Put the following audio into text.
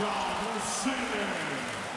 John Cena.